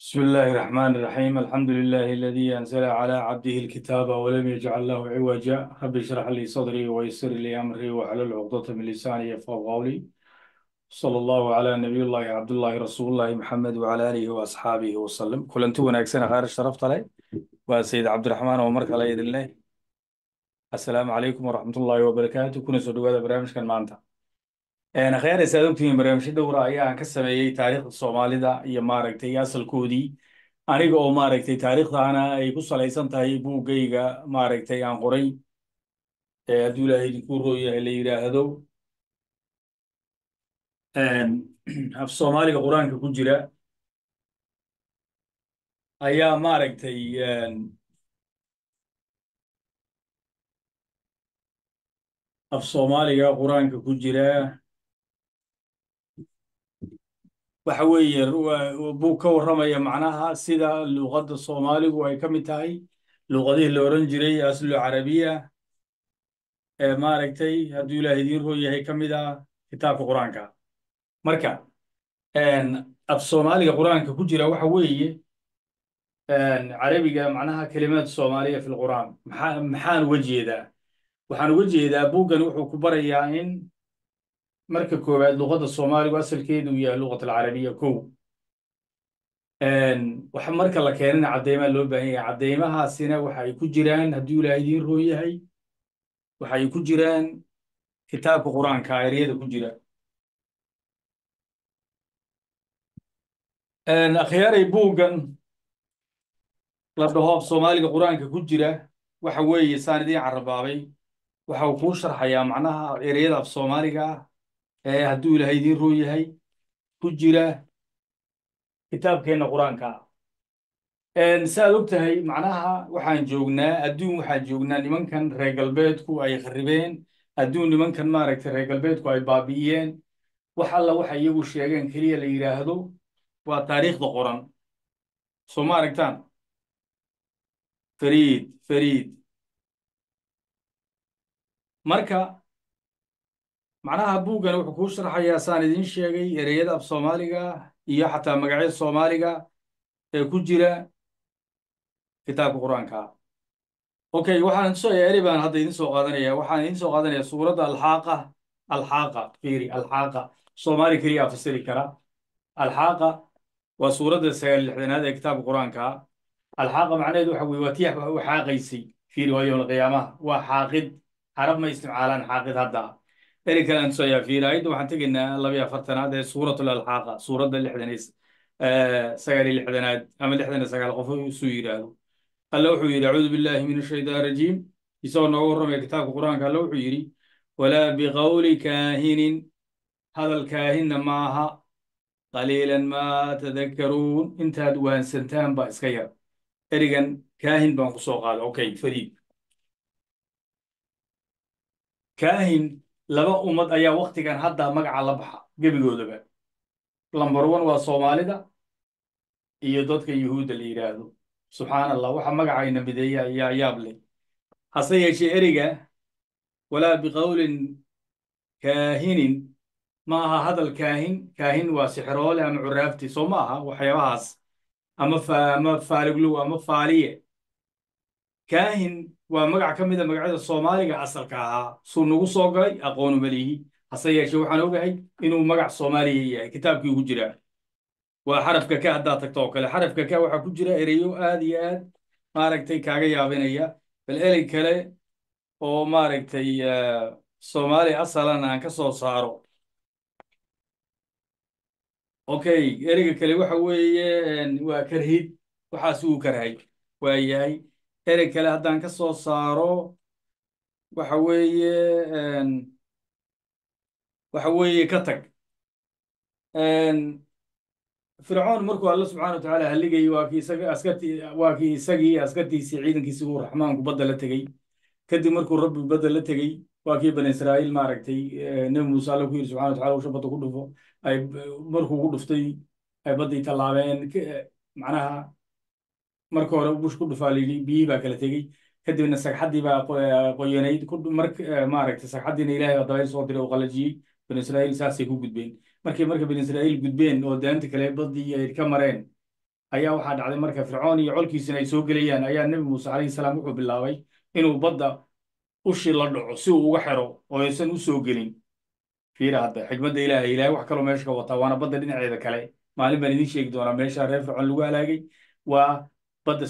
بسم الله الرحمن الرحيم الحمد لله الذي أنزل على عبده الكتاب ولم يجعل له عوجا رب اشرح لي صدري ويسر لي أمري واحلل عقدة من لساني يفقهوا قولي صلى الله على نبي الله عبد الله رسول الله محمد وعلى آله وأصحابه وسلم كلنتو wanaagsan khayr sharafta leh waa sayid cabdiraxmaan oo mar kale idin leh assalaamu calaykum waraxmatullaahi wabarakaatu kuna soo dhawaada barnaamijkan maanta khayaareys aad ogtihiin barnaamijyo dhowra ayaan ka sameeyey taariikhda soomaalida iyo maaragtay asalkoodii aniga oo maaragtay taariikhdaana ay ku salaysan tahay buuggayga maaragtay aan qoray hadduu ilaahay idinku rooyahay la yidhaahdo af soomaaliga qur'aanka ku jira ayaa maaragtay af soomaaliga qur'aanka ku jira waxa weeye buu ka warramaya macnaha sida luqadda soomaaligu ay ka mid tahay luqadihii la odhan jiray aslu carabiya. Ee maaragtay hadduu ilaah idiin roo yahay ka mid ah kitaabka qur'aanka. Marka af soomaaliga qur'aanka ku jira waxa weeye carabiga macnaha kelimaad soomaaliya fi lqur'aan maxaa maxaan uga jeedaa? Waxaan uga jeedaa buuggan wuxuu ku barayaa in marka koowaad luqadda soomaaligu asalkeedu yahay luqat alcarabiya kow waxa marka la keenana caddeymaa loo baahan yahay caddeymahaasina waxa ay ku jiraan hadduu ilaah idiin roon yahay waxa ay ku jiraan kitaabka qur'aanka aayariyada ku jira akhyaaray buuggan la dhaho af soomaaliga qur'aanka ku jira waxa weeye saan idiin carabaabay waxa uu kuu sharxayaa macnaha ereyada af soomaaliga ah hadduu ilaahay idiin roo yahay ku jira kitaabkeenna qur'aanka. Saaad og tahay macnaha waxaan joognaa adduun waxaan joognaa nimankan reer galbeedku ay kharribeen adduun nimankan maaragtay reer galbeedku ay baabi'iyeen. Wax alla waxa iyagu sheegeen keliya la yidhaahdo waa taariikhda qoran soo ma aragtaan? Fariid fariid. Marka macnaha buuggan wuxuu kuu sharxayaa saan idiin sheegay ereyada af soomaaliga iyo xataa magacyada soomaaliga ee ku jira kitaabka qur'aanka. Okay waxaan tusayaa eri baan hadda idin soo qaadanaya waxaan idin soo qaadanaya suuradda alxaaqa alxaaqa fiiri alxaaqa. Soomaali keliya fasiri kara. Alxaaqa waa suuradda sagaal lixdanaad ee kitaabka qur'aanka. Alxaaqa macnaheedu waxa weye waa tiyax u xaaqaysay fiiri waa yowm alqiyaamaha waa xaaqid carab ma isticmaalaan xaaqid hadda eri kale aan tusayaa fiiri ayadda waxaan tegaynaa labiyo afartanaad ee suuratul alxaaqa suuradda lixdan sagaal iyo lixdanaad ama lixdan iyo sagaal qof isu yidhaahdo. Alla wuxuu yidhi acuudu billahi min ashaytaan rajiim. Isagoo nooga warramaya kitaabka qur'aanka alla wuxuu yidhi walaa biqawli kaahinin hadal kaahinna maaha qaliilan maa tadakkaruun. Intaad waansantaan baa iska yar. Erigan kaahin baan ku soo qaada okay fariid kaahin laba ummad ayaa waktigan hadda magaca la baxa gebigoodaba lambar one waa soomaalida iyo dadka yuhuudda la yidhaahdo subxaan allah waxa magacayna mideeya ayaa yaab leh. Hase yeeshee eriga walaa biqawlin kaahinin ma aha hadal kaahin. Kaahin waa sixiroole ama curaafti soo ma aha waxyaabahaas. Ama ama faaliglow ama faaliye. Kaahin waa magac ka mida magacyada soomaaliga asalka ahaa. Suu nagu soo galay aqoonu malihi hase yeeshee waxaan ogahay inuu magac soomaaliya yahay kitaabkii ugu jiraa waa xarafka ka haddaad tagto oo kale. Xarafka ka waxaa ku jira ereyo aad iyo aad maaragtay kaaga yaabinaya. Bal erey kale oo maaragtay soomaali asalan aan ka soo saaro. Okay ereyga kale waxa weeye waa karhid waxaas uu karhay. Waa yahay erey kale haddaan ka soo saaro waxa weeye waxa weeye ka tag. Fircoon markuu alla subxaana wa tacaala halligayay waa kii isagii askartiisii ciidankiisii uu raxmaanku badda la tegey kadib markuu rabbi badda la tegey waa kii bani israa'iil maaragtay nebi muuse alla ku yidhi subxana wa tacala usha badda ku dhufo. Ay markuu ku dhuftay ay baddii tallaabeen macnaha marka hore bush ku dhufaa layidhi biyihii baa kala tegey. Kadibna sagxaddii baa qoyanayd. Maaragtay sagxaddiina ilaahay baa dabayl soo diray oo qalajiyey. Bani israa'iil saasay ku gudbeen. Markay marka bani israa'iil gudbeen oo daanta kale baddii ay ka mareen ayaa waxaa dhacday marka fircoon iyo colkiisina ay soo gelayaan. Ayaa nebi muuse calayhi salaam wuxuu bilaabay inuu badda ushi la dhaco si uu uga xero oo aysan u soo gelin. Fiira hadda xikmadda ilaahay ilaahay wax kaloo meesha ka wataa waana badda dhinaceeda kale. Maalin baan idiin sheegi doonaa meesha reer fircoon lagu halaagay. Waa badda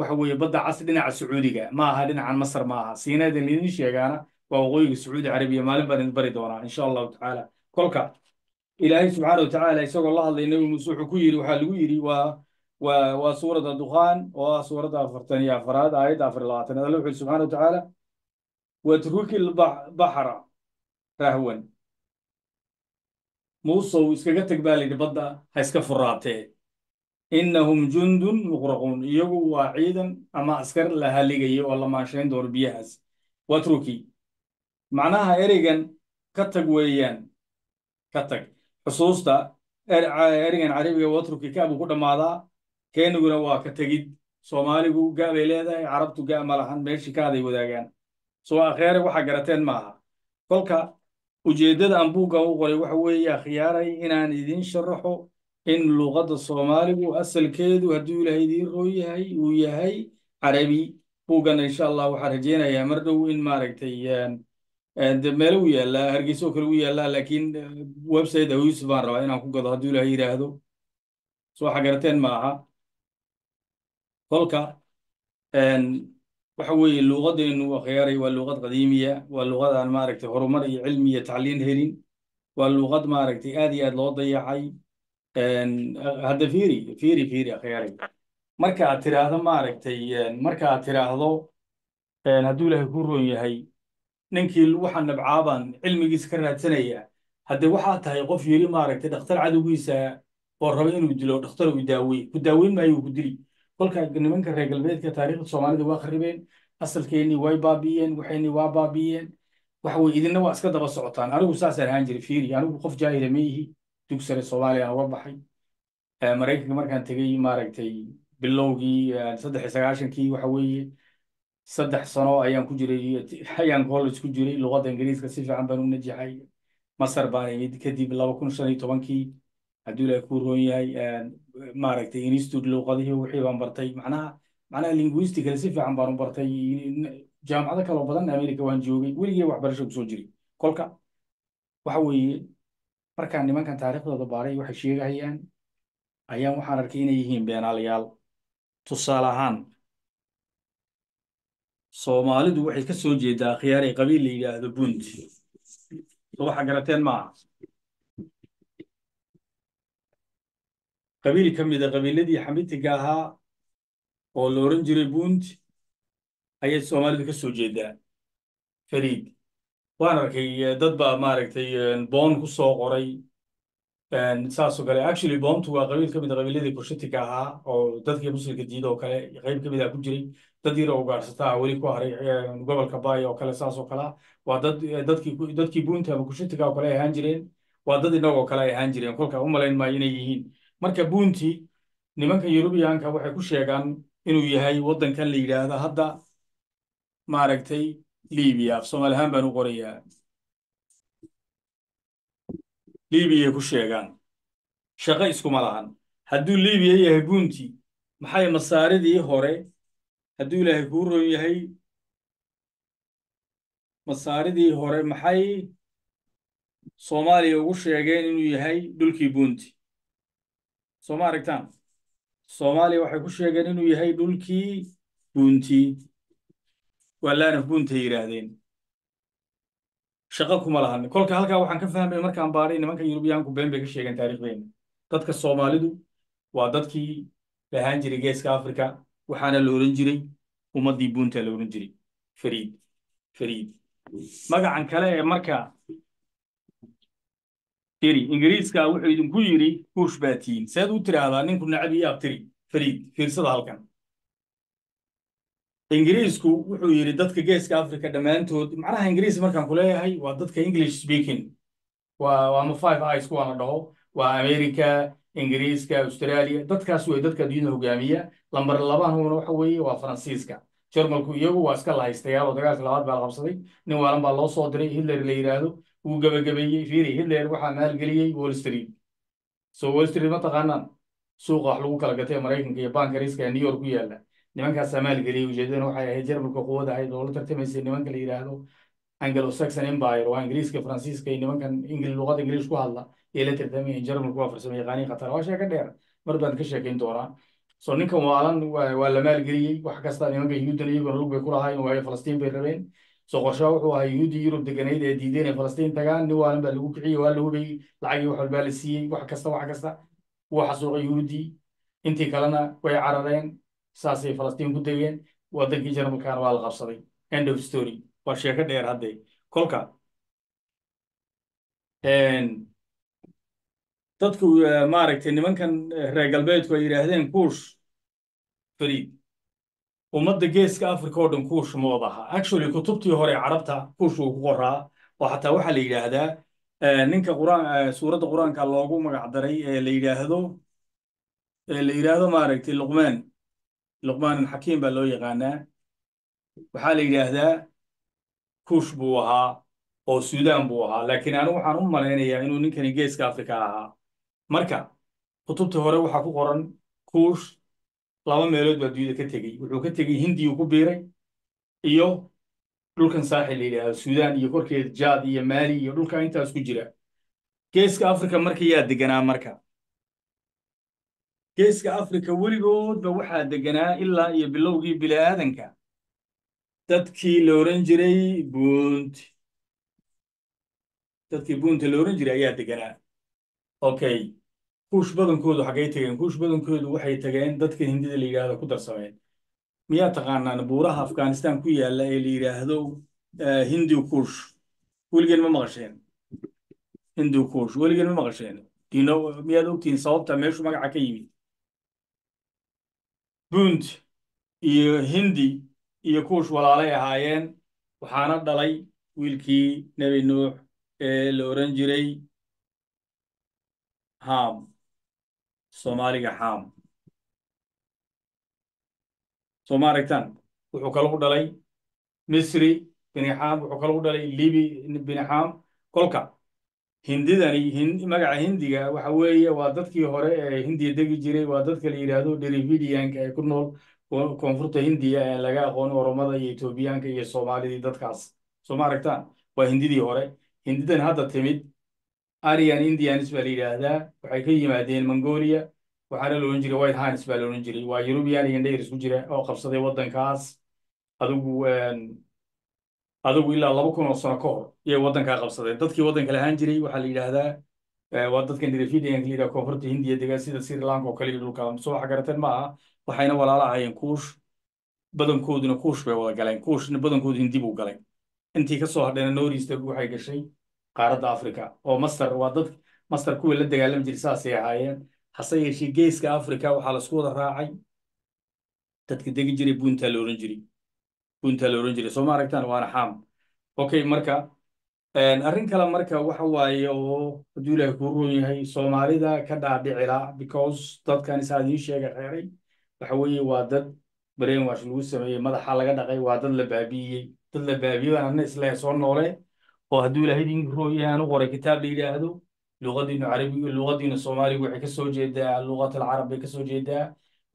waxa weeye badda cas dhinaca sacuudiga. Ma aha dhinacan masar ma aha. Siinada laidin sheegaana waa waqooyiga sacuudi carabiya maalin baan idin bari doonaa insha allahu tacaala. Kolka ilaahay subxaana watacaala isagoo la hadlay nebi muuse wuxuu ku yidhi waxaa lagu yidhi waa waa waa suuradda dukhaan oo ah suuradda afartan iyo afaraad aayadda afar labaatanaad alla wuxuu subxaana watacaala watruki lbaxra rahwan. Muusow iskaga teg baa layidhi badda ha iska furaatee innahum jundun muqraquun iyagu waa ciidan ama askar la haligaya oo la maanshayn doono biyahaas. Watruki. Macnaha ereygan ka tag weeyaan. Ka tag. Xusuusta ereygan carabiga watruki ka ku dhammaadaa keeniguna waa ka tegid. Soomaaligu ga bay leedahay carabtu ga ma lahan meeshii kaaday wadaagaan. Soo akheere waxaa garateen maaha kolka ujeeddada aan u qoray waxa weeye akhyaaray inaan idiin sharaxo in luqadda soomaaligu asalkeedu hadduu ilaahay idiin roo yahay uu yahay carabi buuggan insha allah waxaan rajeynayaa mar dhow in maaragtay de meelo u yaallaa hargeysa oo kale u yaallaa laakiin website awiis baan rabaa inaan ku gado hadduu ilaahay yidhaahdo soo waxa garateen ma aha kolka waxa weeye luuqadeennu akhyaaray waa luuqad qadiimiya waa luuqad aan maaragtay horumar iyo cilmi iyo tacliin helin waa luuqad maaragtay aad iyo aad loo dayacay hadda fiiri fiiri fiiri akhyaaray marka aad tiraahdo maaragtay marka aad tiraahdo hadduu ilaahay ku roon yahay ninkii waxaa nabcaabaan cilmigiisa ka raadsanaya haddee waxaa tahay qof yiri maaragtay dhakhtar cadowgiisa oo raba inuu dilo dhakhtar uu daawey ku daaweyn maayo ku dili. Kolka nimanka reer galbeedka taariikhda soomaalida waa kharibeen. Asalkeennii way baabi'iyeen waxaynii waa baabi'iyeen waxa weye idinna waa iska daba socotaan. Anigu saasaan ahaan jiray fiiri anigu qof jaahila ma dug sare soomaaliya uga baxay. Maraykanka markaan tegey maaragtay bilowgii saddex iyo sagaashankii waxa weeye saddex sano ayaan ku jiray ayaan college ku jiray. Luqadda ingiriiska si fiican baan u najaxay masar baan imid kadib laba kun shan iyo tobankii. Hadduu ilaahay kuu roon yahay maaragtay institute luuqadihii wixii baan bartay. Macnaha macnaha linguistically si fiican baan u bartay. Jaamacado kaloo badan america waan joogay. Weligii waxbarasho ku soo jiray. Kolka waxa weeye markaan nimankan taariikhdooda baaray waxay sheegahayaan ayaan waxaan arkay inay yihiin beenaalayaal. Tusaale ahaan soomaalidu waxay ka soo jeedaa khiyaaray qabiil la yidhaahdo bunt. So waxa garateen maaha. Qabiil ka mida qabiiladii xamitiga ahaa oo la oran jiray bunt ayay soomaalidu ka soo jeedaa. Fariid waan arkay dad baa maaragtay boon ku qoray. Saasoo kale actually boontu waa qabiil ka mid a qabiiladii burshatika ahaa oo dadkii muslimka diida oo kale qayb ka mid a ku jiray. Dad yar ugaarsataa weli ku haray gobolka baay oo kale saasoo kale. Ah waa dad dadkii buunta ama kushatika oo kale ay ahaan jireen. Waa dad innagoo kale ay ahaan jireen. Kolka u malayn maayo inay yihiin. Marka buunti nimanka yurubiyaanka waxay ku sheegaan inuu yahay waddankan la yidhaahdo hadda maaragtay libiya af soomaali ahaan baan u qorayaa. Liibiyay ku sheegaan. Shaqo iskuma lahan. Hadduu liibiya yahay buunti maxay masaaridii hore? Hadduu ilaahay kuu roon yahay masaaridii hore maxay soomaaliya ugu sheegeen inuu yahay dhulkii buunti soo ma aragtaan. Soomaaliya waxay ku sheegeen inuu yahay dhulkii buunti waa laanaf buuntay yidhaahdeen shaqo kuma lahan kolka halkaa waxaan ka fahmay markaan baadhay nimanka yurubiyaanku been bay ka sheegeen taariikhdeena dadka soomaalidu waa dadkii lahaan jiray geeska africa waxaana la oran jiray ummaddii buunta la oran jiray. Fariid fariid. Magacan kale ee marka tiri ingiriiska wuxuu idinku yidhi buush baa tihiin seed u tiraahdaa ninku nacab iyo fariid fiirsada halkan ingiriisku wuxuu yidhi dadka geeska africa dhammaantood macnaha ingiriis markaan ku leeyahay waa dadka english speaking. Waa ama five eyes kuwaana dhaho. Waa america ingiriiska australia. Dadkaas wey dadka adduunyada hogaamiya. Lambar labaanuna waxa weeye waa faransiiska. Jarmalku iyagu waa iska lahaystayaal oo dagaalka labaad baa la qabsaday. Nin waalan baa loo soo diray hitler la yidhaahdo wuu gebagabeeyey fiiri hitler waxaa maalgeliyey wall street. So wall street ma taqaanaan? Suuqa wax lagu kala gatay maraykanka iyo banka riska ee new york ku yaalla nimankaasaa maalgeliyey ujeedadana waxay ahayd jarmalka quwad ahayd oo la tartamaysay nimanka la yidhaahdo anglo saxon empire waa ingiriiska faransiiska iyo nimankan luqada ingiliish ku hadla ee la tartamayeen jarmalku waa farsamo yaqaaniin khatar waa sheeko dheer mar baan ka sheekayn doonaa. So ninkan waalan waa la maalgeliyey wax kasta nimanka yuhuuddan iyaguna lug ku lahaayeen waayo falastiin bay rabeen. So qorshaha wuxuu ahaa yuhuuddii yurub deganayd ee diideen inay falastiin tagaan nin waalan baa lagu kiciyey waa la hubay lacagii wax walbaa la siiyey wax kasta wax kasta wuu xasuuqay yuhuuddii intii kalena way carareen saasay falastiin ku degeen? Wadankii jarmalkana waa la qabsaday. End of story. Waa sheeko dheer hadde kolka dadku maaragtay nimankan reer galbeedku ay yidhaahdeen kuush fariid ummadda geeska africa oo dhan kuush mood aha. Actually kutubtii hore carabta kuush uu ku qoraa. Oo xataa waxaa la yidhaahdaa ninka quraan suuradda qur'aanka loogu magac daray ee la yidhaahdo ee la yidhaahdo maaragtay luqmaan luqmaan xakiim baa loo yaqaanaa waxaa la yidhaahdaa kuush buu ahaa oo suudaan buu ahaa. Laakiin anigu waxaan u malaynayaa inuu ninkani geeska africa ahaa. Marka kutubtii hore waxaa ku qoran kuush laba meelood baa dunyada ka tegey. Wuxuu ka tegey hindiyuu ku biiray iyo dhulkan saaxil la yidhaahdo suudaan iyo korkeeda jaad iyo maali iyo dhulka intaas ku jira. Geeska africa marka yaa deganaa marka geeska africa weligoodba waxaa deganaa ilaa iyo bilowgii bini'aadanka dadkii la oran jiray buunt dadkii buunta la oran jiray ayaa deganaa. Okay kuush badankoodu xaggay tageen. Kuush badankoodu waxay tageen dadka hindida la yidhaahdo ku darsameen miyaa taqaanaan buuraha afghanistan ku yaalla ee la yidhaahdo hindu kuush? Weligeen ma maqasheen. Hindu kuush weligeen ma maqasheen. Dino miyaad ogtihiin sababta meeshu magaca ka yimid buunt iyo hindi iyo kuush walaalay ahaayeen. Waxaana dhalay wiilkii nebi nuux ee la oran jiray ham soomaaliga ham soo ma aragtaan wuxuu kalagu dhalay misri binixam wuxuu kalagu dhalay libi binixam kolka hindidani magaca hindiga waxa weeye waa dadkii hore ee hindiya degi jiray waa dadka la yidhaahdo derividianka ee ku nool koonfurta hindiya ee laga aqoon oromada iyo etoobiyaanka iyo soomaalidii dadkaas. Soo ma aragtaan waa hindidii hore. Hindidan hadda timid arian indians baa la yidhaahdaa waxay ka yimaadeen mongolia waxaana la odhan jiray white hands baa la odhan jiray. Waa eurubian iyo ndayr isku jira oo qabsaday waddankaas. Adigu adigu ilaa laba kun oo sano ka hor iyay waddankaa qabsadeen. Dadkii waddanka lahaan jiray waxaa la yidhaahdaa waa dadkan derividianka la yidhaha koonfurta hindiya degaa sida sri lanka oo kale iyo dhulka. Soo waxa garateen ma aha waxayna walaala kuush. Badankooduna kuush bay wada galeen. Kuushna badankoodu hindi buu galay. Intii ka hadheena norista waxay gashay qaaradda africa oo master waa dad master kuwii la dagaalami jiray saasay ahaayeen. Hase yeeshee geeska africa waxaa lasku wada raacay. Dadka degi jiray bunta la oran jiray bunta la oran jiray. Soo ma aragtaan waana xam okay marka arrin kale marka waxa waaye oo hadduu ilaahay kuu roon yahay soomaalida ka dhaadhicila because dadkan isaa idiin sheega xeeray waxa weeye waa dad brainwash lagu sameeyey madaxa laga dhaqay waa dad la baabi'iyey dad la baabi'iyey baan adna isleeya soo noole oo hadduu ilaahay idin roon yahay aan u qoray kitaab la yidhaahdo luqadiinu carabiga luqadiinu soomaaligu waxay ka soo jeedaa luqat alcarab bay ka soo jeedaa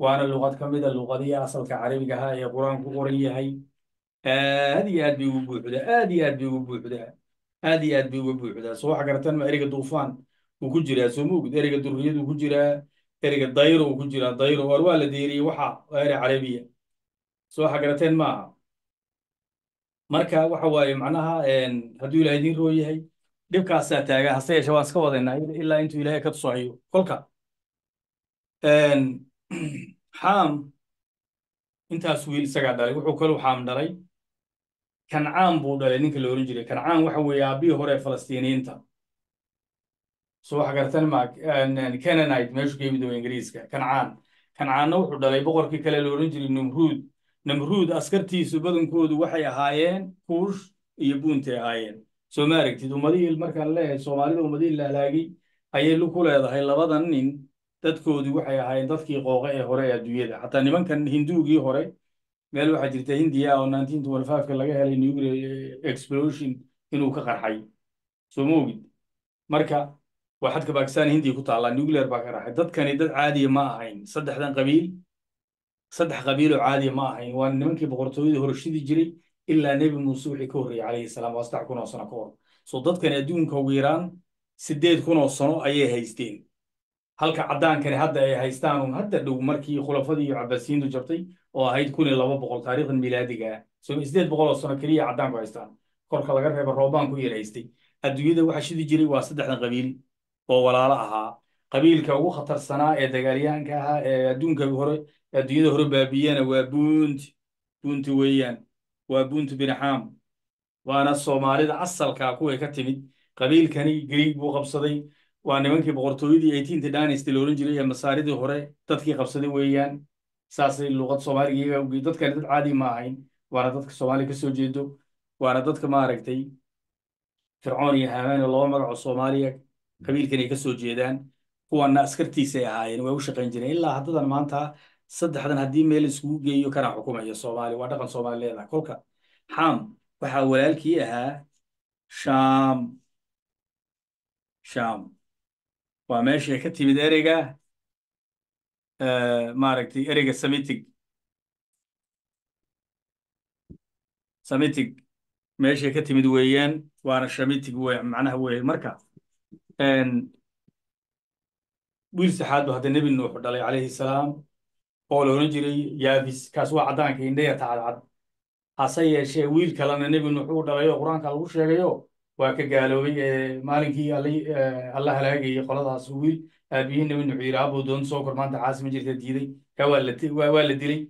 waana luqad ka mid a luqadihii asalka carabiga ahaa ee qur'aanku qoran yahay aad iyo aad bay ugu buuxdaa aad iyo aad bay ugu buuxdaa aad iyo aad bay uga buuxdaa soo waxa garataan ma ereyga duufaan uu ku jiraa soo moogid ereyga durriyad uu ku jiraa ereyga dayro uu ku jiraa. Dayro war waa la deeriyey waxa waa erey carabiya. Soo waxa garateen ma marka waxa waaye macnaha hadduu ilahay idiin roo yahay dhibkaasaa taaga hase yeeshe waan iska wadaynaa ilaa intuu ilaahay ka tusahayo kolka xaam intaas wiil isagaa dhalay wuxuu kaluu xaam dhalay kancaan buu dhalay ninka la oran jiray. Kancaan waxa weeye aabbihii hore falastiiniyiinta soo waxa garatan ma cananite meeshu ka yimid ingiriiska. Kancaan. Kancaanna wuxuu dhalay boqorkii kale la oran jiray numruud namruud askartiisu badankoodu waxay ahaayeen kuush iyo buuntay ahaayeen. Soo ma aragtid ummadihii markaan leeyahay soomaalida ummadihii la halaagay ayay ku leedahay labadan nin. Dadkoodu waxay ahaayeen dadkii qooqe ee hore ee adduunyada. Xataa nimankan hinduugii hore meel waxaa jirta hindiya oo nineteen twenty five-ka laga helay nuclear explosion inuu ka qarxay. Soo ma marka waa xadka bakistan hindiya ku taallaa nuclear baa ka raxay dadkani dad caadiya ma ahayn. Saddexdan qabiil saddex qabiil oo caadiya ma ahayn. Waa nimankii boqortooyada hore shidi jiray ilaa nebi muuse wixii ka horreeyey calayhi salaam waa saddex kun oo sano ka hor. So dadkani adduunka yaraan siddeed kun oo sano ayay haysteen. Halka caddaankani hadda ay haystaan un hadda dhow markii khulafadii iyo cabaasiyiintu jabtay oo ahayd kun iyo laba boqol taariikhdan milaadiga ah. Siddeed boqol oo sano keliya caddaanku haystaan. Korka laga reeba roobaanku yar haystay adduunyada waxa shidi jiray waa saddexdan qabiil oo walaalo ahaa. Qabiilka ugu khatarsanaa ee dagaalyahanka ahaa ee adduunka hore adduunyada hore baabiyana waa buunti buunti weeyaan. Waa buunti binxaam waana soomaalida asalka kuway ka timid. Qabiilkani greeg buu qabsaday. Waa nimankii boqortooyadii eighteenth dynasty la jiray ee masaaridii hore dadkii qabsaday weeyaan saasay luqad soomaaliga uge dadkani dad caadi ma ahayn waana dadka soomaaliya ka soo jeedo waana dadka maaragtay fircoon iyo haamaan oo laba magaco soomaaliya qabiilkan ay ka soo jeedaan. Kuwana askartiisay ahaayeen way u shaqayn jireen. Ilaa haddadan maanta saddexdan haddii meel iskugu geeyo kana xukumaya soomaaliya waa dhaqan soomaali leedahay. Kolka xam waxaa walaalkii ahaa sham sham waa meeshay ka timid ereyga maaragtay ereyga semitic. Semitic meeshay ka timid weeyaan waana shamitic we macnaha weeye marka wiil saxaad bu hadda nebi nuux dhalay calayhi salaam oo la odhan jiray yaafis kaas waa caddaanka indhayarta cadcad hase yeeshee wiil kalena nebi nuux uu dhalay oo qur'aanka lagu sheegayo waa ka gaaloobay ee maalinkii alla halaagayay qoladaas wiil nuux yidhi abuu doon soo kor maanta caasi ma jirta diiday. Kaa waa la dilay.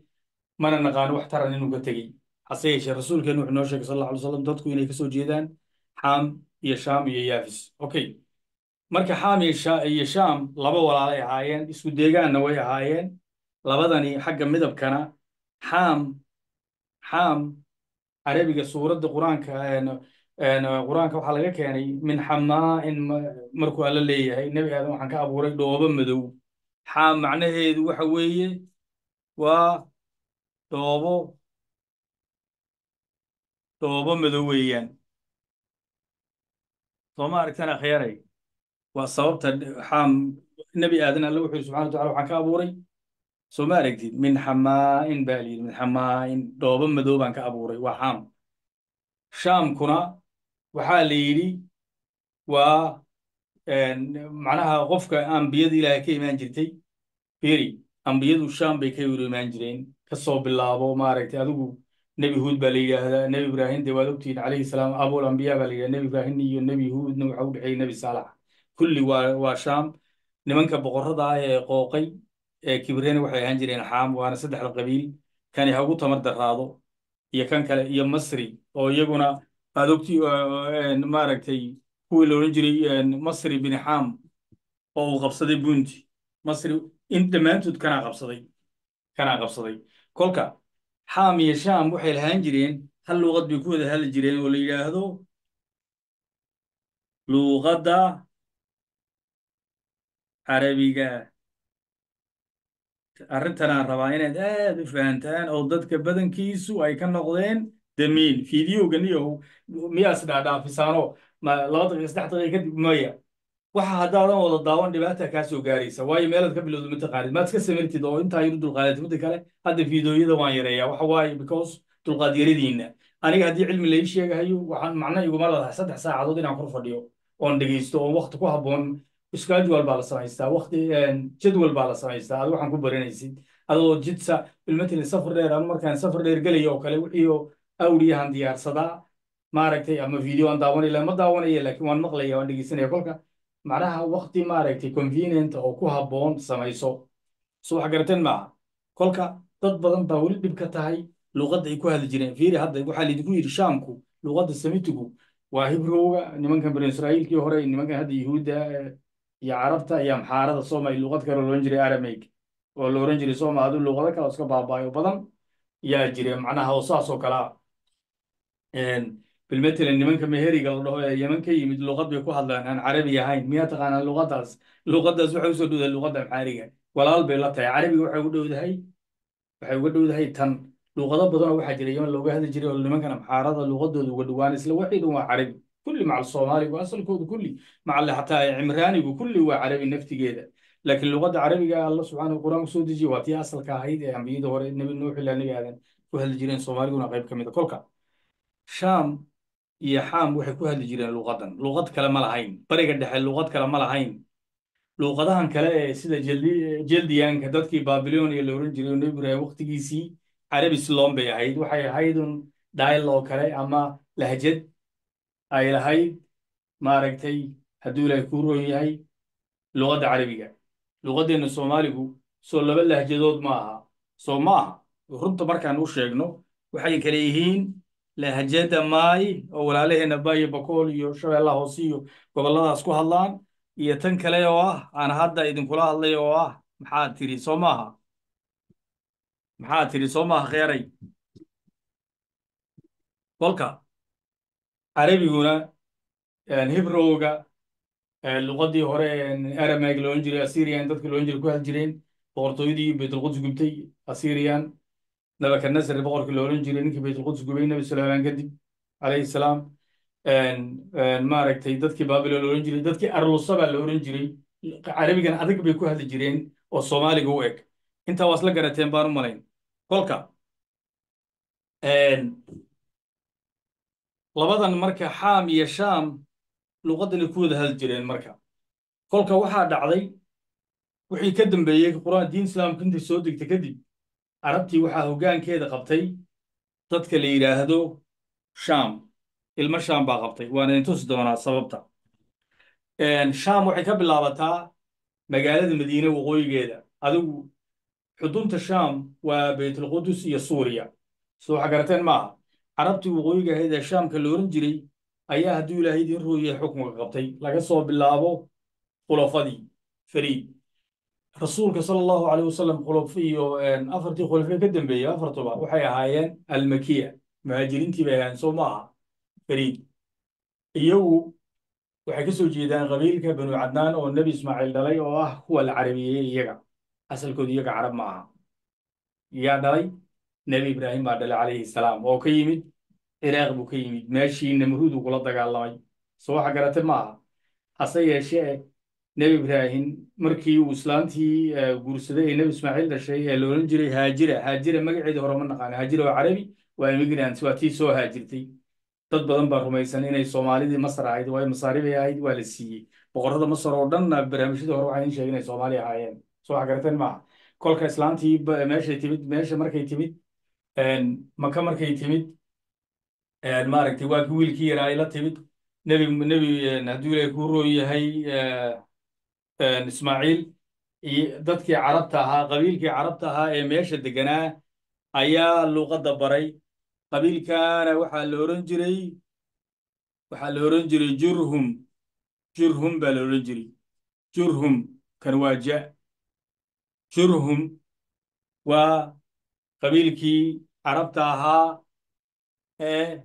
Mana naqaano wax taran inuu ka tegey. Hase yeeshee rasuulkeenu wuxuu noo sheegay sal alla alay slam dadku inay ka soo jeedaan xaam iyo shaam iyo yaafis. Okay marka xaam iyo shaam laba walaalay ahaayeen isku deegaanna way ahaayeen. Labadani xagga midabkana xaam xaam carabiga suuradda qur'aanka qur'aanka waxaa laga keenay min xamaa in markuu alla leeyahay nebi aadan waxaan ka abuuray dhoobo madow. Xaam macnaheedu waxa weeye waa dhoobo dhoobo madow weeyaan. Sooma aragtan akhyaray waa sababta xaam nebi aadan alle wuxuu yidhi subxana watacala waxaan ka abuuray. Soo ma aragtid min xamaa'in baa layidhi min xamaa'in dhoobo madow baan ka abuuray waa xaam. Shaamkuna waxaa la yidhi waa macnaha qofka ambiyada ilaahay ka imaan jirtay firi ambiyadu shaam bay ka wada imaan jireen ka soo bilaabo maaragtay adigu nebi huud baa la yidhaahdaa nebi ibraahim dee waad ogtihiin calayhi salaam abul ambiya baa la yidhahda nebi ibraahim iyo nebi huudna waxa u dhexeeyey nebi saalax. Kulli waa waa shaam nimanka boqorrada ah ee qooqay ee kibrena waxay ahaan jireen xaam waana saddexda qabiil. Kani ha ugu tamar daraado iyo kan kale iyo masri oo iyaguna aad ogti maaragtay kuwii la odhan jiray masri bin xaam oo uu qabsaday bunti masri in dhammaantood kanaa qabsaday kanaa qabsaday. Kolka xaam iyo shaam waxay lahaan jireen hal luuqad bay ku wada hadli jireen oo la yidhaahdo luuqadda carabiga. Arrintanaan rabaa inaad aad u fahantaan oo dadka badankiisu ay ka noqdeen damiin fideoganiyow miyaas dhaadhaafisaano laba daqiiqa saddex daqiiqa kadib maya waxa haddaadan wada daawan dhibaata kaa soo gaaraysa waayo meelaad ka bilowda mataqaanid maad iska samirtid oo intaa yar dulqaadatid midda kale hadda fideoyada waan yareeyaa waxa waaye because dulqaad yaradiinna aniga haddii cilmi lai sheegahayo waxaan macno iguma leedahay saddex saacadood inaan kor fadhiyo oon dhegeysto oon wakti ku habboon schedule baa la samaystaa wakti jadwal baa la samaystaa ad waxaan ku baranaysid adoo jidsa bilmatali safar dheer ama markaan safar dheer gelaya oo kale wixii awriyahan diyaarsadaa maaragtay ama video aan daawanaya ma daawanaya laakiin waan maqlaya waan dhegeysanaya kolka. Macnaha wakti maaragtay convenient oo ku habboon samayso. So garateen maaha kolka dad badan baa weli dhib ka tahay luuqadda ay ku hadli jireen. Fiiri hadda waxaa laydinku yidhi shaamku luuqadda samitigu waa hibrowga nimankan bani israa'iilkii hore nimankan hadda yuhuudda iyo carabta iyo amxaarada soomali luuqad kale looran jiray arameyg oo la oran jiray sooma adu luuqado kale iska baabaayo badan yaa jira macnaha oo saas oo kale ah bilmatalan nimanka meheriga la dhaho ee yeman ka yimid luuqad bay ku hadlaan. Aan carabi ahayn miyaa taqaanaa luuqadaas luuqadaas waxay u soo dhowdahay luuqadda amxaariga walaal bay la tahay. Carabiga waxay uga dhowdahay waxay uga dhowdahay tan. Luuqado badanoo waxaa jira yeman looga hadli jiray oo nimankan amxaarada luuqadooda uga dhowaan isla waxay dhan waa carabi. Kulli macal soomaaligu asalkoodu kulli. Macal xataa cimraanigu kulli waa carabi naftigeeda. Laakiin luqadda carabiga alla subxaanahu qur'aanku soo dejiye waa tii asalka ahayd ee ambiyada hore nebi nuux ilaa nebi aadan ku hadli jireen soomaaliguna qayb ka mid a kolka shaam iyo xaam waxay ku hadli jireen luqadan luqad kale ma lahayn. Bariga dhexe luqad kale ma lahayn. Luuqadahan kale ee sida jeldiyaanka dadkii babilonia la oran jiray nebi ibraahim waqtigiisii carabi siloon bay ahayd. Waxay ahayd un dhaayl oo kale ama lahjad ay lahayd. Maaragtay hadduu ilaahay kuu roon yahay luqadda carabiga. Luqaddeenna soomaaligu soo laba lahjadood ma aha. Soo ma aha. Runta markaan u sheegno waxay kale yihiin lahjada maay oo walaalaheenna baayo bakool iyo shabeellaha hoose iyo gobolladaas ku hadlaan iyo tan kale oo ah aan hadda idinkula hadlay oo ah maxaad tiri soo maaha maxaad tiri soo maaha kheeray kolka carabiguna hibrowga luqadii hore aramag loodhan jiray assyrian dadka loodhan jiray ku hadli jireen boqortooyadii baytulquds gubtay assyrian nabakadnasar boqorkii loodhan jiray ninkii baytulquds gubay nebi suleymaan kadib calayhi salaam maaragtay dadkii babilon la ohan jiray dadkii arlusa baa la ohan jiray carabigan adag bay ku hadli jireen oo soomaaliga u eg intaa waa isla garateen baan u malayn kolka labadan marka xaam iyo shaam luqadanay ku wada hadli jireen marka kolka waxaa dhacday wixii ka dambeeyey quraan diin islaamku intay soo degtay kadib carabtii waxaa hoggaankeeda qabtay dadka la yidhaahdo shaam. Ilmo shaam baa qabtay. Waan idin tusi doonaa sababta shaam waxay ka bilaabataa magaalada madiine waqooyigeeda. Adigu xudunta shaam waa baytulqudus iyo suuriya. Soo waxa garateen maaha. Carabtii waqooyiga ahayd ee shaamka la oran jiray ayaa hadduu ilaahay idin rooyay xukunka qabtay. Laga soo bilaabo khulafadii fariid rasuulka sala allahu caleyh wasalam khulaf iyo afartii khulafe ka dambeeyey afartuba waxay ahaayeen almakiya. Muhaajiriintii bay ahaayeen soo maaha. Fariid. Iyagu waxay ka soo jeedaan qabiilka banu cadnaan oo nebi ismaaciil dhalay oo ah kuwa la carabiyeeyey iyaga. Asalkoodu iyaga carab ma aha. Yaa dhalay nebi ibraahim baa dhalay calayhi salaam oo ka yimid ciraaq buu ka yimid. Meeshii namruudu kula dagaalamay. Soo waxa garate ma aha hase yeeshee nebi ibraahim markii uu islaantii guursaday ee nebi ismaaciil dhashay ee la odhan jiray haajira. Haajira magaceedii hore ma naqaano haajira waa carabi waa immigrant waa tii soo haajirtay. Dad badan baa rumaysan inay soomaalidii masar ahayd waayo masaari bay ahayd waa la siiyey. Boqorrada masar oo dhanna barnaamijyadii hore waxaa idin sheegay inay soomaali ahaayeen. Soo waxa garateen maaha. Kolka islaantii meeshay timid meesha markay timid maka markay timid maaragtay waa kii wiilkii yaraa ay la timid. Nebi nebi hadduu ilaahay kuu roon ismaaciil. Dadkii carabta ahaa qabiilkii carabta ahaa ee meesha deganaa ayaa luuqadda baray. Qabiilkaana waxaa la oran jiray waxaa la oran jiray jurhum. Jurhum baa la oran jiray. Jurhum kan waa ja. Jurhum waa qabiilkii carabta ahaa ee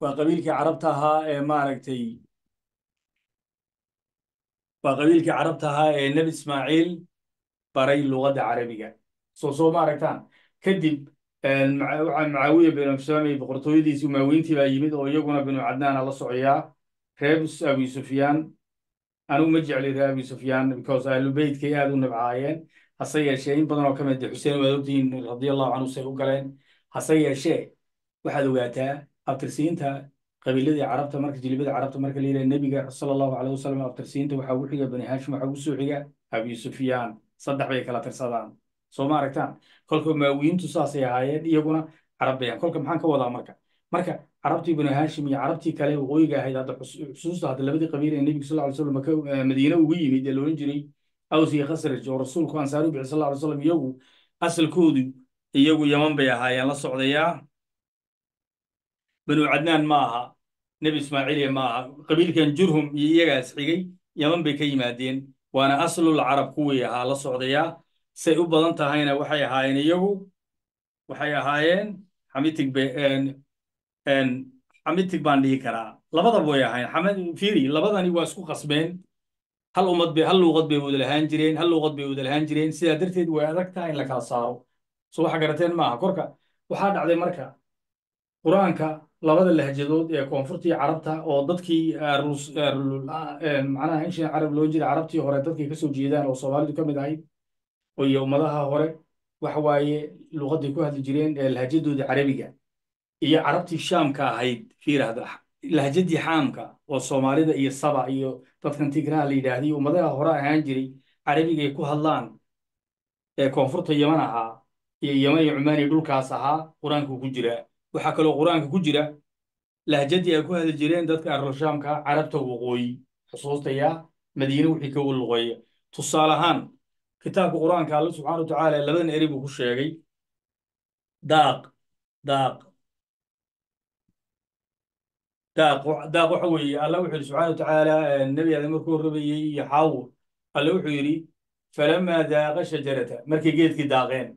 waa qabiilkii carabta ahaa ee maaragtay waa qabiilkii carabta ahaa ee nebi ismaaciil baray luqadda carabiga. Soo soo ma aragtaan? Kadib macaawiya binu abshaami boqortooyadiisii umaawiintii baa yimid oo iyaguna binu cadnaana la socoyaa reer abi sufyaan. Anigu ma jecli reer abi sufyaan because ahlubeytkay aad u nabcaayeen. Hase yeeshee in badan oo ka mid xuseen waad ogtihiin radiallahu canhu say u galeen. Hase yeeshee waxaad ogaataa abtirsiinta qabiiladii carabta marka jilibada carabta marka la yidhaha nebiga sala allahu caleyh wasalam abtirsiinta waxaa ugu xiga bani haashim waxaa ugu soo xiga abi sufyaan. Saddex bay kala tirsadaan. Soo ma aragtaan? Kolka maawiyiintu saasay ahaayeen iyaguna carab bayaan kolka maxaan ka wadaa marka? Marka carabtii banu haashim iyo carabtii kale waqooyiga ahayd hadda xusuusta hadda labadii qabiil ee nebiga sal alay slam madiine ugu yimid ee la odhan jiray aws iyo khasraj oo rasuulku ansaaru bixi sal alay slam iyagu asalkoodu iyagu yaman bay ahaayeen la socdayaa banu cadnaan ma aha nebi ismaaciiliya ma aha qabiilkan jurhum iyo iyagaas xigay yaman bay ka yimaadeen. Waana aslul carab kuwii ahaa la socdayaa. Say u badan tahayna waxay ahaayeen iyagu waxay ahaayeen xamitig xamitig baan dhihi karaa. Labadaba way ahaayeen. Fiiri labadani waa isku qasbeen hal ummad bay hal luuqad bay wada lahaan jireen hal luuqad bay wada lahaan jireen. Sidaa darteed way adag tahay in la kala saaro. Waxa garateen maaha. Korka waxaa dhacday marka qur'aanka labada lahjadood ee koonfurtii carabta oo dadkii rus macnaha inshan carab loo jira carabtii hore dadkay ka soo jeedaan oo soomaalidu ka mid ahayd iyo ummadaha hore waxa waaye luqaday ku hadli jireen ee lahjadoodii carabiga iyo carabtii shaamka ahayd fiirahda lahjadii xaamka oo soomaalida iyo saba iyo dadkan tigraha la yidhaahday ummadaha hore ahaan jiray carabiga ay ku hadlaan ee koonfurta yeman ahaa iyo yeman iyo cumaan iyo dhulkaas ahaa qur'aanku ku jira waxaa kaloo qur'aanka ku jira lahjadii ay ku hadli jireen dadka arlushaamka carabta waqooyi xusuustaya madiine wixii ka luqeeya tusaale ahaan kitaabka qur'aanka alle subxana wa tacaala labadan eri buu ku sheegay daaq daaq daaq daaq waxa weeye alla wuxuu yidhi subxana wa tacaala nebi aadam markuu rabayey iyo xaawo alle wuxuu yidhi falamaa daaqa shajarata markay geedkii daaqeen.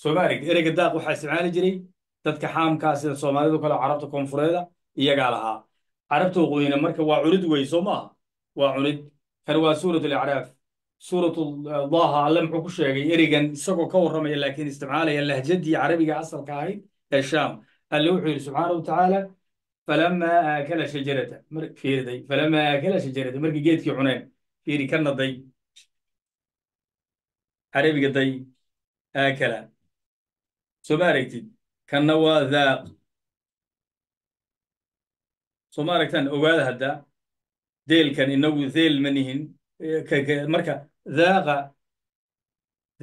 Soo ma aragti ereyga daaq waxaa isticmaali jiray dadka xaamkaa sida soomaalidu kale carabta koonfureeda iyagaa lahaa. Carabta waqooyina marka waa cunid wey soo maaha? Waa cunid. Kan waa suurat alacraaf suurat daha alle muxuu ku sheegay ereygan isagoo ka warramaya laakiin isticmaalaya lahjadii carabiga asalka ahayd ee shaam. Alle wuxuu yidhi subxaana wa tacaala falamaa aakala shajarata. Fiiriday falamaa aakala shajarata. Markii geedkii cuneen fiiri kana day. Carabiga day aakala. Soo ma aragtid kanna waa daaq soo ma aragtaan ogaada hadda deelkan inagu deel ma nihin. Marka daaqa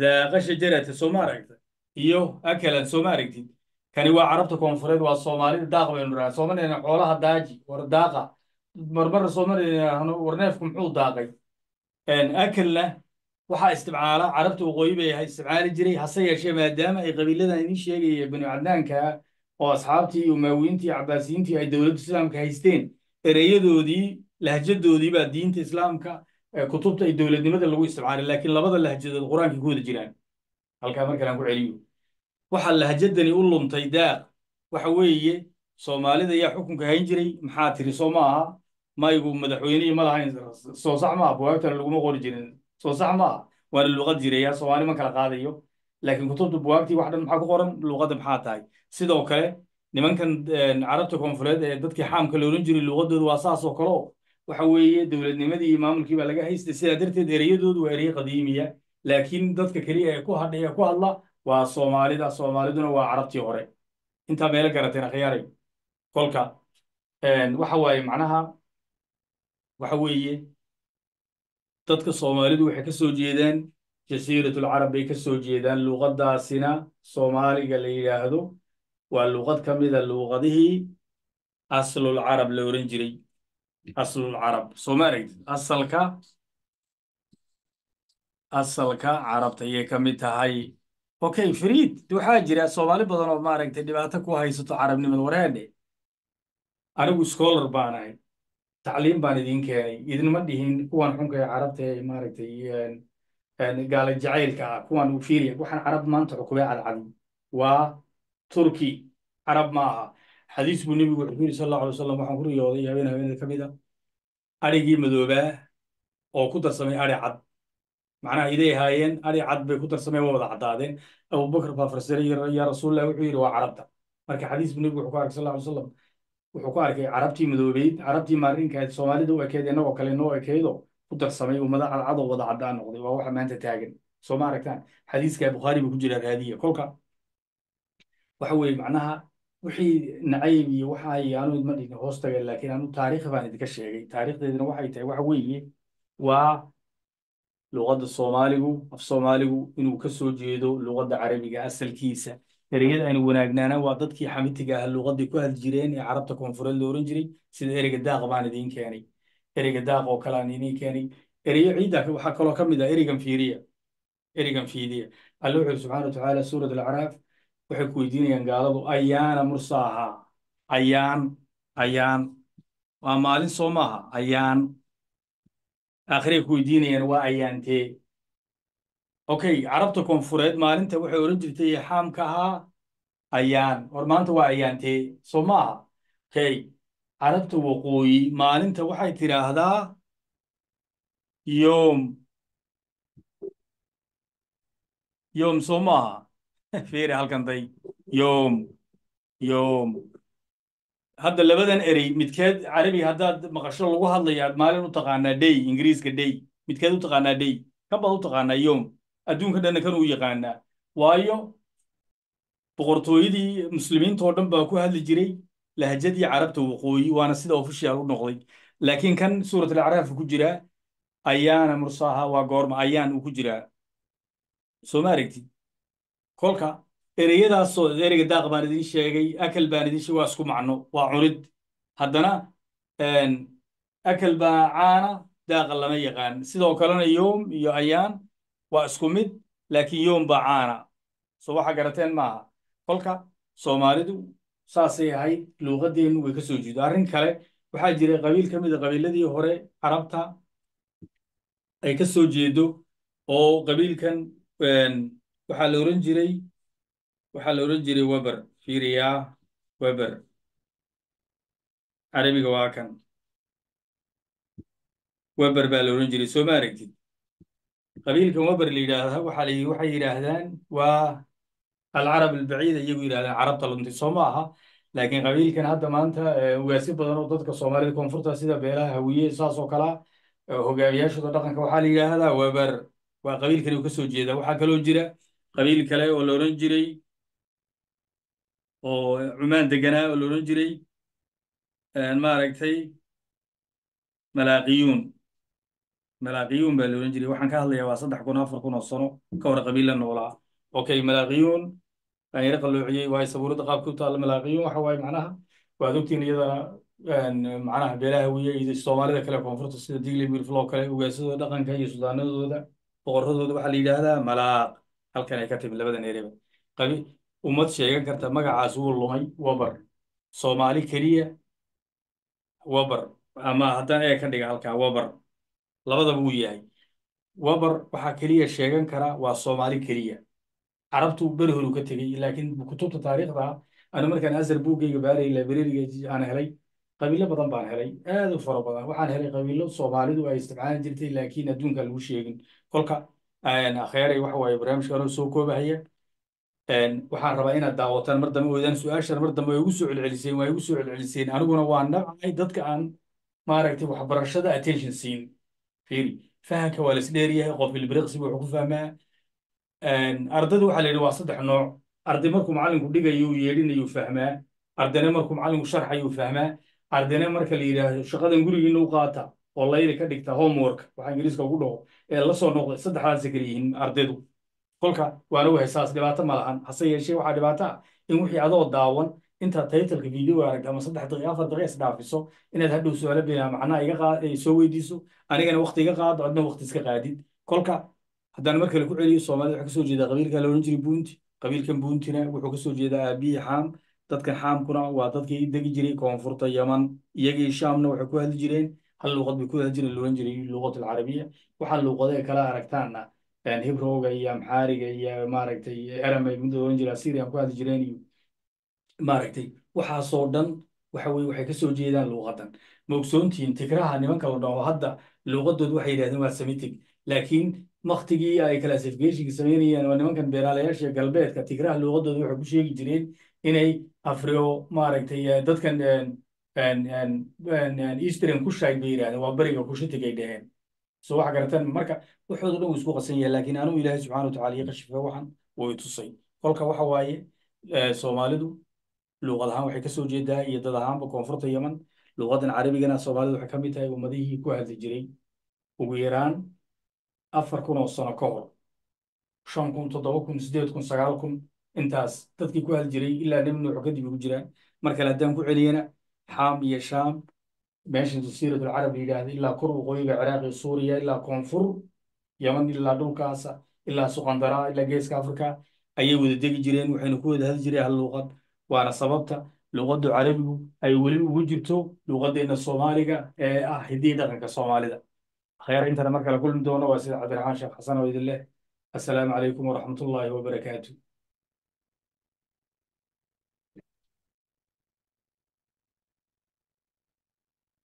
daaqa shajarata soo ma aragta iyo akalan soo ma aragtid kani waa carabta koonfureed waa soomaalida daaq baynu dhahaa soomanayna xoolaha daaji war daaqa marmarna soomanayna war neefku muxuu daaqay? Akalna waxaa isticmaala carabta waqooyi bay isticmaali jiray hase yeeshee maadaama ay qabiiladan idiin sheegaya banu cadnaanka oo asxaabtii umaawiyiintii cabaasiyiintii ay dowladda islaamka haysteen. Ereyadoodii lahjadoodii baa diinta islaamka kutubta ay dowladnimada lagu isticmaalay laakiin labada lahjadood qur'aanka ku wada jiraan. Halkaa markale aan ku celiyo waxaa lahjadani u luntay daaq. Waxa weeye soomaalida ayaa xukunka hayn jiray. Maxaa tiri soo ma aha? Maygu madaxweynihii ma lahayn. Soo sax ma aha. Buwaagtana laguma qori jirin soo sax ma aha? Waana luqad jiraya soomaali ma kala qaadayo? Laakiin kutubta buwaagtii wax dhan maxaa ku qoran? Luqadda maxaa tahay? Sidoo kale nimankan carabta koonfureed ee dadkii xaamka la oran jiray luqadoodu waa saas oo kale waxa weeye dowladnimadii iyo maamulkii baa laga haystay. Sidaa darteed ereyadoodu waa ereye qadiimiya. Laakiin dadka keliya ee ku hadhay ee ku hadla waa soomaalida. Soomaaliduna waa carabtii hore. Intaa meelo garateen akhyaaray kolka waxa waaye macnaha waxa weeye dadka soomaalidu waxay ka soo jeedaan jasiiratul carab bay ka soo jeedaan luqaddaasina soomaaliga la yidhaahdo. Waa luqad ka mida luqadihii aslul carab la oran jiray. Aslul carab soo ma aragtid asalka asalka carabta ayay ka mid tahay. Okay friid waxaa jira soomaali badan oo maaragtay dhibaato ku haysato carabnimada wareedhe anigu scholar baan ahay tacliim baan idin keenay. Idinma dhihin kuwan xunka ee carabta ee maaragtay gaala jacaylka ah kuwan fiiriya. Waxaan carab maanta xukumay cadcadi. Waa turki. Carab ma aha. Xadiis buu nebigu wuxuu yiri sal allahu alay wasalam waxaan ku riyooday habeen habeenada ka mid a adhigii madoobaa oo ku darsamay adhi cad. Macnaha iday ahaayeen adhi cad bay ku darsameen waa wada caddaadeen. Abubakar baa farsiray yaa rasuulallah wuxuu yidhi waa carabta. Marka xadiis buu nebigu wuxuu ku arkay sal allahu alay wasalam wuxuu ku arkay carabtii madoobeyd carabtii maarinkaad soomaalida u ekeed innagoo kale noo ekeedo ku darsamay ummada cadcadoo wada caddaan noqday. Waa waxa maanta taagan. Soo ma aragtaan? Xadiiska bukhaari buu ku jira raadiya. Kolka waxa weeye macnaha wixii nacayb iyo waxa ay aanu idma dhigin hoos taga laakiin anu taariikh baan idinka sheegay. Taariikhdeedina waxay tahay waxa weeye waa luqadda soomaaligu af soomaaligu inuu ka soo jeedo luqadda carabiga asalkiisa ereyada aynu wanaagnaana waa dadkii xamitiga ah luqaddii ku hadli jireen ee carabta koonfureed la oran jiray sida ereyga daaq baan idiin keenay ereyga daaq oo kale aan idiin keenay. Ereyo ciidda waxaa kaloo ka mid ah ereygan fiiriya ereygan fiidiya alle wuxuu subxaana watacaala suurat alacraaf. Waxay ku weydiinayaan gaaladu ayaana mursaaha ayaan ayaan. Waa maalin soo maaha ayaan. Aakhiray ku weydiinayaan waa ayaantee okay carabta koonfureed maalinta waxay oran jirtay xaamka ahaa ayaan. War maanta waa ayaantee soo maaha okay carabta waqooyi maalinta waxay tidhaahdaa yoom. Yoom soo maaha fiiri halkan day. Yoom yoom. Hadda labadan erey midkeed carabi haddaad maqasho lagu hadlayo aad maalin u taqaanaa day ingiriiska day. Midkeed u taqaanaa day. Kan baad u taqaanaa yom adduunka dhanna kan uu yaqaanaa waayo boqortooyadii muslimiinta oo dhan baa ku hadli jiray lahjadii carabta waqooyi waana sida official u noqday. Laakiin kan suurat alacraaf ku jiraa ayaana mursaaha waa goorma ayaan uu ku jiraa. Soo ma aragtid kolka ereyadaasoo ereyga daaq baan idin sheegay akal baan idin sheegay waa isku macno waa cunid haddana akal baa caana daaqa lama yaqaan. Sidoo kalena yoom iyo ayaan waa isku mid laakiin yoom baa caana. Soo waxa garateen maaha. Kolka soomaalidu saasay ahayd luuqadeennu way ka soo jeedo arrin kale waxaa jiray qabiil ka mid a qabiiladii hore carabta ay ka soo jeedo oo qabiilkan waxaa la oran jiray waxaa la oran jiray weber fiiriyaa weber. Carabiga waa kan. Weber baa la oran jiray. Soo ma aragtid qabiilkan weber la yidhaahda waxaa la waxay yidhaahdaan waa alcarab albaciida iyagu yidhahdaan carabta luntay soo ma aha. Laakiin qabiilkan hadda maanta ugaasyo badan oo dadka soomaalida koonfurta sida beelaha hawiye saas oo kalea hogaamiyaashooda dhaqanka waxaa la yidhaahdaa weber. Waa qabiilkani uu ka soo jeeda waxaa kaloo jira qabiil kale oo la oran jiray oo cumaan deganaa oo la oran jiray maaragtay malaaqiyuun malaaqiyuun baa la oran jiray. Waxaan ka hadlayaa waa saddex kun afar kun oo sano. Ka hor qabiilla noolaa. Okay malaaqiyuun baan yara qalloociyey waayo sabuuradda qaabka u taalla malaaqiyuun waxa waaye macnaha waad ogtiin iyadana macnaha beelaha wiye soomaalida kale koonfurta sida digli milflo kale ugaasadooda dhaqanka iyo suldaanadooda boqorradooda waxaa la yidhaahdaa malaaq halkan ay ka timi labadan ereba qabi ummad sheegan karta magacaas wuu lumay wabar. Soomaali keliya wabar. Ama haddaan ee ka dhiga halkaa wabar labadaba wuu yahay. Wabar waxaa keliya sheegan kara waa soomaali keliya. Carabtu beri horu ka tegey laakiin kutubta taariikhda anu markaan asar buuggayga baaray librariga aan helay qabiilo badan baan helay aad u fara badan. Waxaan helay qabiilo soomaalidu ay isticmaalan jirtay laakiin adduunka lagu sheegin. Kolka akhyaray waxa barnaamijka anoo soo koobahaya. Waxaan rabaa inaad daawataan mar dambe oodaan su'aashan mar dambe way igu soo celceliseen waa igu soo celceliseen. Aniguna waa nabcay dadka aan maaragtay waxbarashada attention siin fiiri fahamka waa las dheeryahay qof ilbiriqsiba wuxuu ku fahmaa ardayda waxaa la yidhi waa saddex nooc arday markuu macallinku dhigayuu yeedhinayuu fahmaa ardayna markuu macallinku sharxayuu fahmaa ardayna marka la yidhaahdo shaqadan gurigiina u qaata oo layli ka dhigta homework. waxaa ingiriiska ugu dhaho ee la soo noqday saddexdaasay kala ardaydu kolka waana wahay saas dhibaato ma lahan hase yeeshee waxaa dhibaato ah in wixii adoo daawan intaad taytalka video aragta ama saddex daqiiqa afar daqiiqa isdhaafiso inaad hadhow su'aalo beenaa macnaha iga qaad soo weydiiso anigana waqti iga qaado adna waqti iska qaadid. Kolka haddaan mar kale ku celiyo soomaalida waxaa ka soo jeeda qabiilka la odhan jiray buunti. Qabiilkan buuntina wuxuu ka soo jeedaa aabihii xaam dadkan xaamkuna waa dadkii degi jiray koonfurta yaman. Iyagii shaamna waxay ku hadli jireen hal luuqad bay ku hadli jireen looran jiray luuqat alcarabiya. Waxaa luuqada ay kala aragtaanna hibrowga iyo amxaariga iyo maaragtay aramay mid oran jira assyrian ku hadli jireen iyo maaragtay waxaasoo dhan waxa weye waxay ka soo jeedaan luuqadan ma ogsoontihiin tigraha nimanka la dhaho hadda luuqadooda waxay yidhahdeen waa semitic. Laakiin waktigii ay classificationka samaynayeen oo nimankan beeraalayaasha galbeedka tigraha luuqadooda waxay ku sheegi jireen inay afrio maaragtay dadkan eastern kushayd bay yidhahdeen waa beriga kushitig ay dhaheen. So waxa garataan marka waxooda dhan wuu isku qasan yahay laakiin anigu ilaahay subxana watacala ii qashife waxan wuu i kolka waxa waaye soomaalidu luuqad ahaan waxay ka soo jeedaa iyo dad ahaanba koonfurta yaman luuqadan carabigana soomaalidu waxay ka mid tahay ummadihii ku hadli jiray ugu yaraan afar kun oo sano ka hor. Shan kun toddoba kun siddeed kun sagaal kun intaas dadkii ku hadli jiray ilaa nebi nuuxu kadib ugu jiraan. Mar kale haddaan ku celiyana xaam iyo shaam meesha jasiiratul carab yidhaahda ilaa kor waqooyiga ciraaq iyo suuriya ilaa koonfur yaman ilaa dhulkaasa ilaa suqandara ilaa geeska afrika ayay wada degi jireen waxayna ku wada hadli jireen hal luuqad waana sababta luuqaddu carabigu ay weli ugu jirto luuqaddeena soomaaliga ee ah hiddii dhaqanka soomaalida khayr intana mar kale kulmi doono waa sida cabdiraxmaan sheekh xasan oo idin leh assalaamu calaykum waraxmatullaahi wabarakaatu